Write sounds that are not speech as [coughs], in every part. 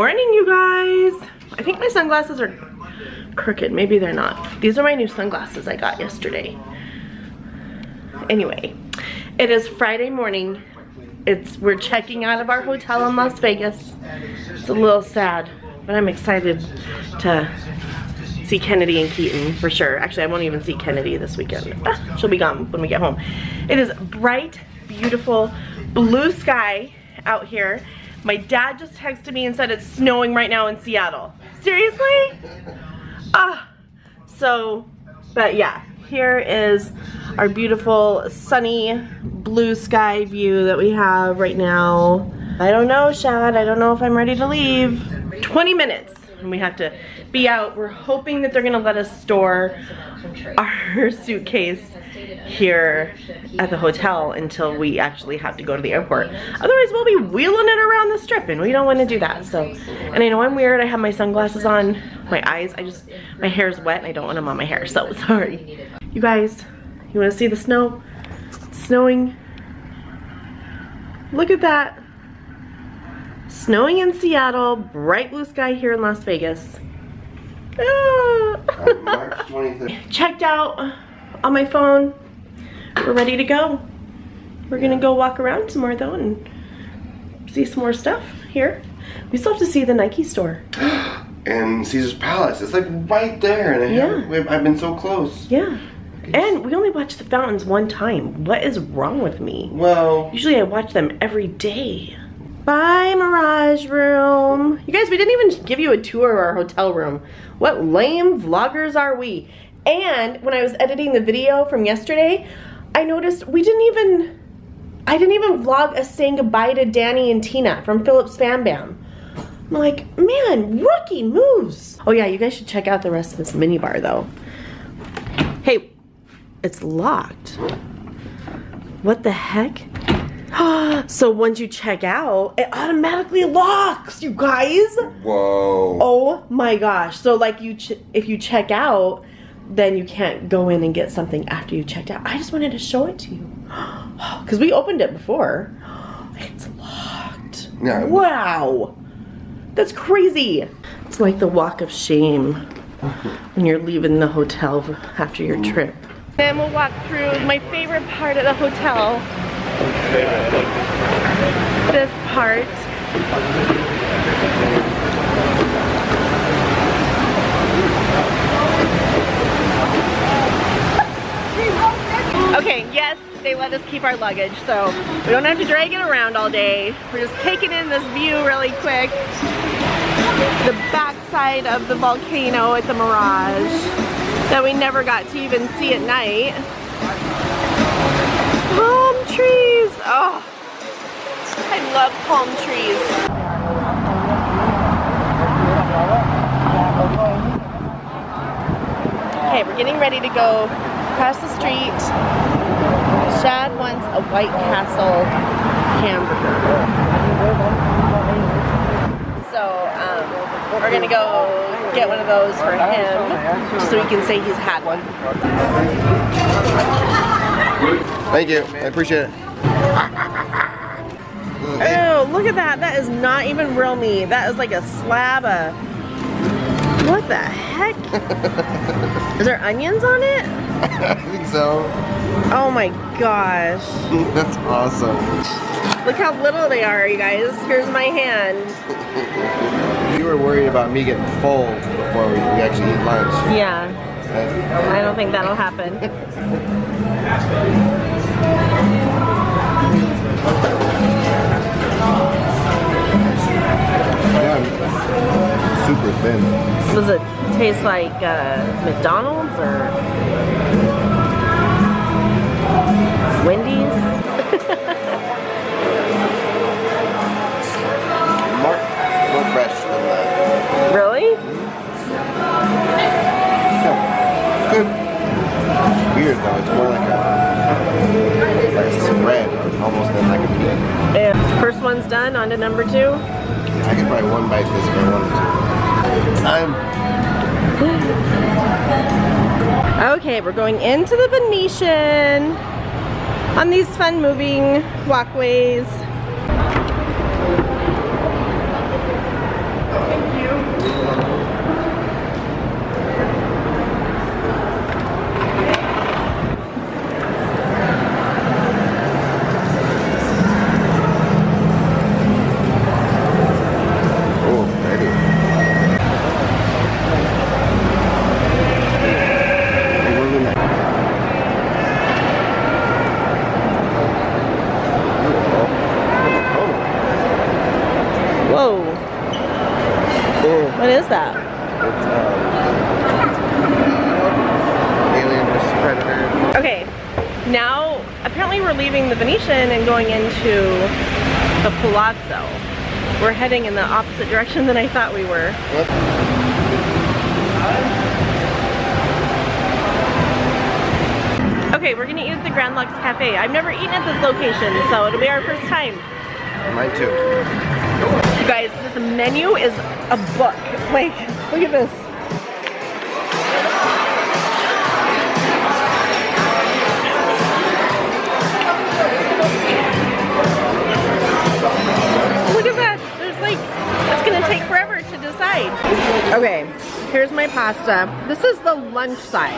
Morning, you guys. I think my sunglasses are crooked. Maybe they're not. These are my new sunglasses I got yesterday. Anyway, it is Friday morning. It's We're checking out of our hotel in Las Vegas. It's a little sad, but I'm excited to see Kennedy and Keaton for sure. Actually, I won't even see Kennedy this weekend. Ah, she'll be gone when we get home. It is bright, beautiful, blue sky out here. My dad just texted me and said it's snowing right now in Seattle. Seriously? Ah, so, but yeah, here is our beautiful sunny blue sky view that we have right now. I don't know, Shadd, I don't know if I'm ready to leave. 20 minutes and we have to be out. We're hoping that they're gonna let us store our [laughs] suitcase here at the hotel until we actually have to go to the airport. Otherwise, we'll be wheeling it around the strip and we don't wanna do that, so. And I know I'm weird, I have my sunglasses on, my eyes, I just, my hair is wet and I don't want them on my hair, so [laughs] sorry. You guys, you wanna see the snow? It's snowing. Look at that. Snowing in Seattle, bright blue sky here in Las Vegas. Ah. March [laughs] Checked out on my phone. We're ready to go. We're gonna go walk around some more though and see some more stuff here. We still have to see the Nike store. [gasps] And Caesar's Palace. It's like right there. And I Yeah. I've been so close. Yeah. And we only watched the fountains one time. What is wrong with me? Well, Usually I watch them every day. Bye, Mirage Room. You guys, we didn't even give you a tour of our hotel room. What lame vloggers are we? And when I was editing the video from yesterday, I noticed we didn't even, I didn't even vlog us saying goodbye to Danny and Tina from Phillips Fam Bam. I'm like, man, rookie moves. Oh yeah, you guys should check out the rest of this mini bar though. Hey, it's locked. What the heck? [gasps] so once you check out, it automatically locks, you guys. whoa. Oh my gosh. So like you, ch if you check out, then you can't go in and get something after you checked out. I just wanted to show it to you. [gasps] Because we opened it before. [gasps] It's locked. Yeah. Wow. That's crazy. It's like the walk of shame when you're leaving the hotel after your mm. trip. Then we'll walk through my favorite part of the hotel. This part. Okay, yes, they let us keep our luggage, so we don't have to drag it around all day. We're just taking in this view really quick. The backside of the volcano at the Mirage that we never got to even see at night. Palm [gasps] oh, trees! Oh, I love palm trees. Okay, we're getting ready to go across the street. Shadd wants a White Castle hamburger. So um, we're gonna go get one of those for him, just so he can say he's had one. Thank you. I appreciate it. Ew, look at that. That is not even real meat. That is like a slab of... What the heck? [laughs] is there onions on it? I think so. Oh my gosh. [laughs] That's awesome. Look how little they are, you guys. Here's my hand. [laughs] You were worried about me getting full before we, actually eat lunch. Yeah, I don't think that'll happen. Super thin. Does it taste like uh, McDonald's or Wendy's? Okay, we're going into the Venetian on these fun moving walkways. We're leaving the Venetian and going into the Palazzo. We're heading in the opposite direction than I thought we were. Okay, we're gonna eat at the Grand Lux Cafe. I've never eaten at this location, so it'll be our first time. Mine too. You guys, this menu is a book. [laughs] Like, look at this. Decide. Okay, here's my pasta. This is the lunch size.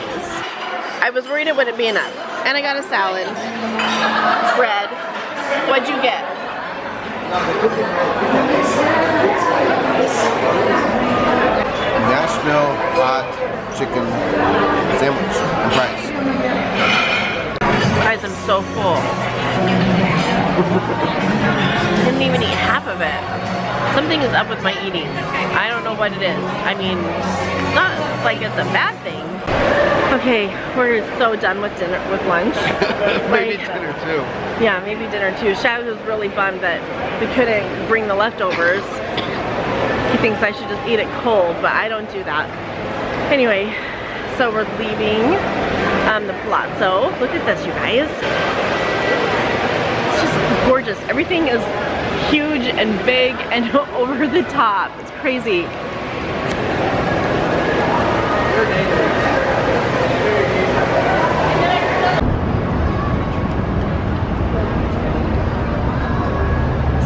I was worried it wouldn't be enough. And I got a salad. Bread. What'd you get? Nashville hot chicken sandwich and fries. Guys, I'm so full. [laughs] Didn't even eat half of it. Something is up with my eating. I don't know what it is. I mean, it's not like it's a bad thing. Okay, we're so done with dinner, with lunch. [laughs] Maybe Like, dinner too. Yeah, maybe dinner too. Shadd was really bummed that we couldn't bring the leftovers. He thinks I should just eat it cold, but I don't do that. Anyway, so we're leaving um, the Palazzo. Look at this, you guys. It's just gorgeous. Everything is huge and big and [laughs] over the top. It's crazy.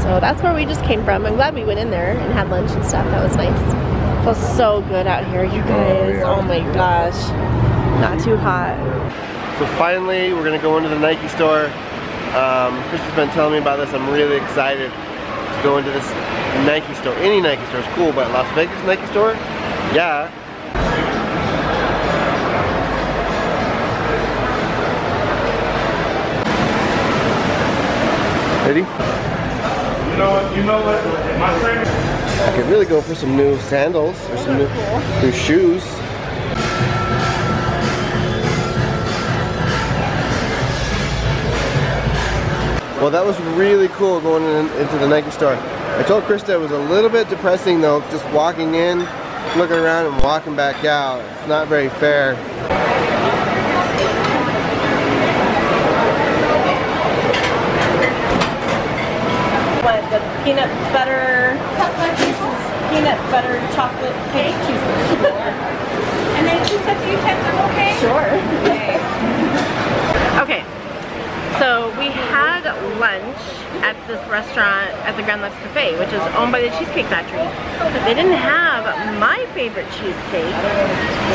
So that's where we just came from. I'm glad we went in there and had lunch and stuff. That was nice. Feels so good out here, you oh, guys. yeah. Oh my gosh. Not too hot. So finally, we're gonna go into the Nike store. Um, Chris has been telling me about this. I'm really excited to go into this Nike store. Any Nike store is cool, but Las Vegas Nike store? Yeah. Ready? You know what? You know what? My friend. I could really go for some new sandals or some new, new shoes. Well, that was really cool going in, into the Nike store. I told Krista it was a little bit depressing though, just walking in, looking around and walking back out. It's not very fair. What, the peanut butter, peanut butter chocolate cake? And then two sets of utensils, okay? Sure. Okay. [laughs] Okay, so we had lunch at this restaurant at the Grand Lux Cafe, which is owned by the Cheesecake Factory. But they didn't have my favorite cheesecake,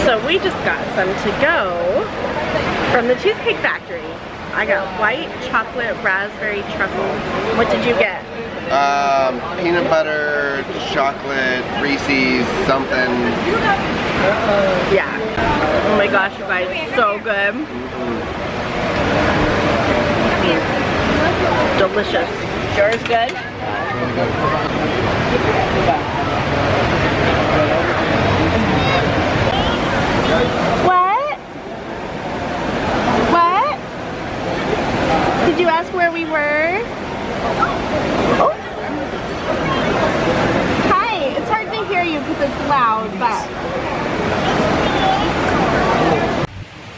so we just got some to go from the Cheesecake Factory. I got white chocolate raspberry truffle. What did you get? Um, peanut butter, chocolate, Reese's, something. Yeah. Oh my gosh, you guys, so good. I delicious. Yours good? What? What? Did you ask where we were? Oh. Hi, it's hard to hear you because it's loud, but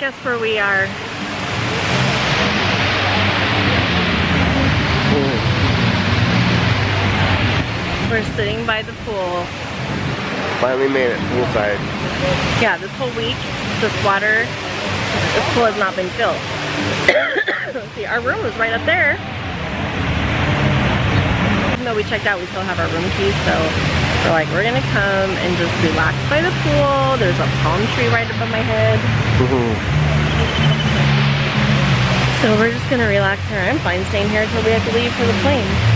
guess where we are. We're sitting by the pool. Finally made it poolside. Yeah, this whole week, this water, this pool has not been filled. [coughs] See, our room was right up there. Even though we checked out, we still have our room keys, so we're like, we're gonna come and just relax by the pool. There's a palm tree right above my head. Mm-hmm. So we're just gonna relax here. I'm fine staying here until we have to leave for the plane.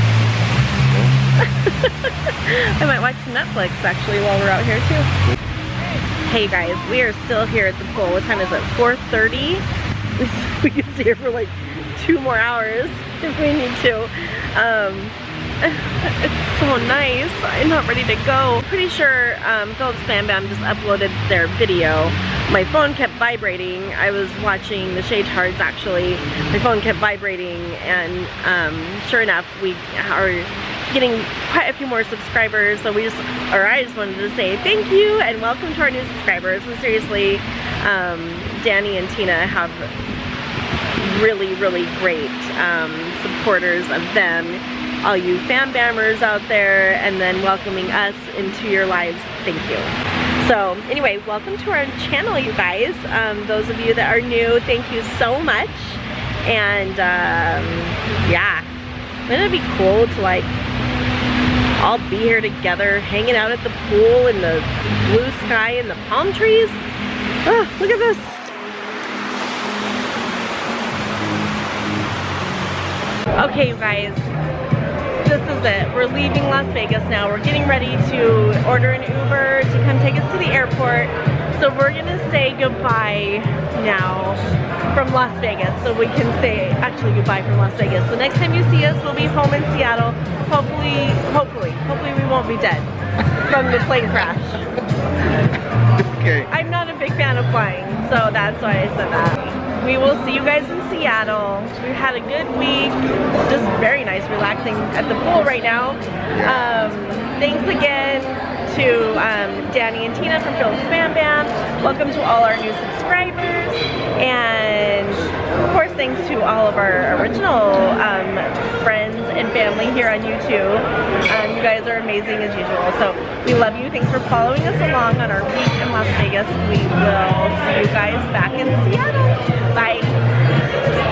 [laughs] I might watch some Netflix actually while we're out here too. Hey guys, we are still here at the pool. What time is it? 4.30? [laughs] We can stay here for like two more hours if we need to. Um, [laughs] it's so nice. I'm not ready to go. Pretty sure um, Phillips Bam Bam just uploaded their video. My phone kept vibrating. I was watching the Shaytards actually. My phone kept vibrating and um, sure enough we are getting quite a few more subscribers so we just or I just wanted to say thank you and welcome to our new subscribers. And seriously um, Danny and Tina have really really great um, supporters of them all you fan bammers out there and then welcoming us into your lives. Thank you. So anyway welcome to our channel you guys um, those of you that are new thank you so much. And um, yeah. Wouldn't it be cool to like all be here together, hanging out at the pool in the blue sky and the palm trees. Oh, look at this. Okay, you guys, this is it. We're leaving Las Vegas now. We're getting ready to order an Uber to come take us to the airport. So we're gonna say goodbye now from Las Vegas. So we can say actually goodbye from Las Vegas. The next time you see us, we'll be home in Seattle. Hopefully, hopefully, hopefully we won't be dead from the plane crash. Okay. I'm not a big fan of flying, so that's why I said that. We will see you guys in Seattle. We've had a good week, just very nice relaxing at the pool right now. Um, thanks again to um, Danny and Tina from Phillips Bam Bam. Welcome to all our new subscribers. And of course, thanks to all of our original um, friends and family here on YouTube. Um, you guys are amazing as usual. So we love you. Thanks for following us along on our week in Las Vegas. We will see you guys back in Seattle. Bye.